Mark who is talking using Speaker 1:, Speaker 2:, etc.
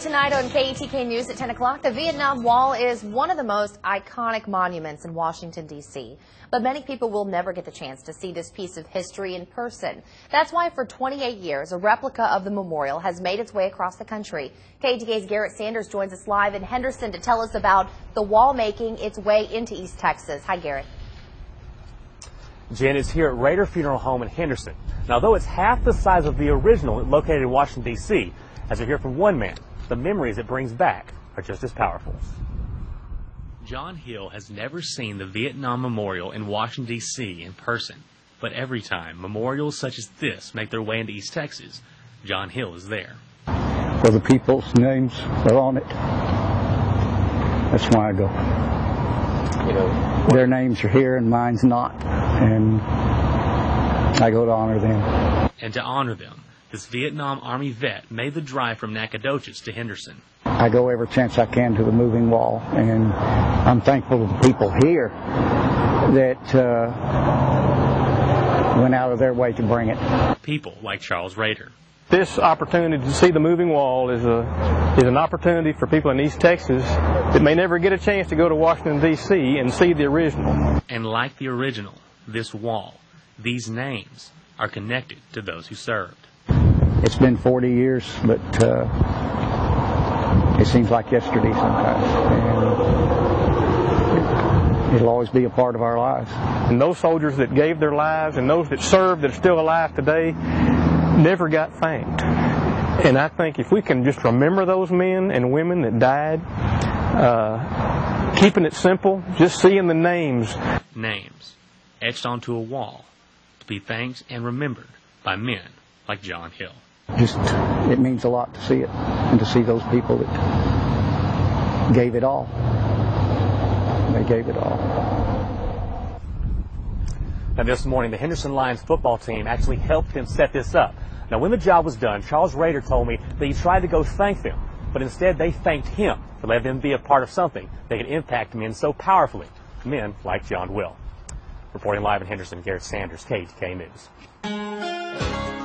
Speaker 1: Tonight on KETK News at 10 o'clock, the Vietnam Wall is one of the most iconic monuments in Washington, D.C. But many people will never get the chance to see this piece of history in person. That's why for 28 years, a replica of the memorial has made its way across the country. KETK's Garrett Sanders joins us live in Henderson to tell us about the wall making its way into East Texas. Hi, Garrett.
Speaker 2: Jen is here at Rader Funeral Home in Henderson. Now, though it's half the size of the original located in Washington, D.C., as we hear from one man, the memories it brings back are just as powerful. John Hill has never seen the Vietnam Memorial in Washington, D.C. in person, but every time memorials such as this make their way into East Texas, John Hill is there.
Speaker 3: Well, the people's names are on it. That's why I go.
Speaker 2: You know,
Speaker 3: Their names are here and mine's not, and I go to honor them.
Speaker 2: and to honor them, this Vietnam Army vet made the drive from Nacogdoches to Henderson.
Speaker 3: I go every chance I can to the moving wall, and I'm thankful to the people here that uh, went out of their way to bring it.
Speaker 2: People like Charles Rader.
Speaker 4: This opportunity to see the moving wall is a is an opportunity for people in East Texas that may never get a chance to go to Washington D.C. and see the original.
Speaker 2: And like the original, this wall, these names are connected to those who served.
Speaker 3: It's been 40 years, but uh, it seems like yesterday sometimes. And it'll always be a part of our lives.
Speaker 4: And those soldiers that gave their lives and those that served that are still alive today never got thanked. And I think if we can just remember those men and women that died, uh, keeping it simple, just seeing the names
Speaker 2: Names etched onto a wall to be thanked and remembered by men like John Hill.
Speaker 3: Just, it means a lot to see it and to see those people that gave it all. They gave it all.
Speaker 2: Now, this morning, the Henderson Lions football team actually helped him set this up. Now, when the job was done, Charles Rader told me that he tried to go thank them, but instead they thanked him for letting them be a part of something that could impact men so powerfully, men like John Hill. Reporting live in Henderson, Garrett Sanders, KETK News.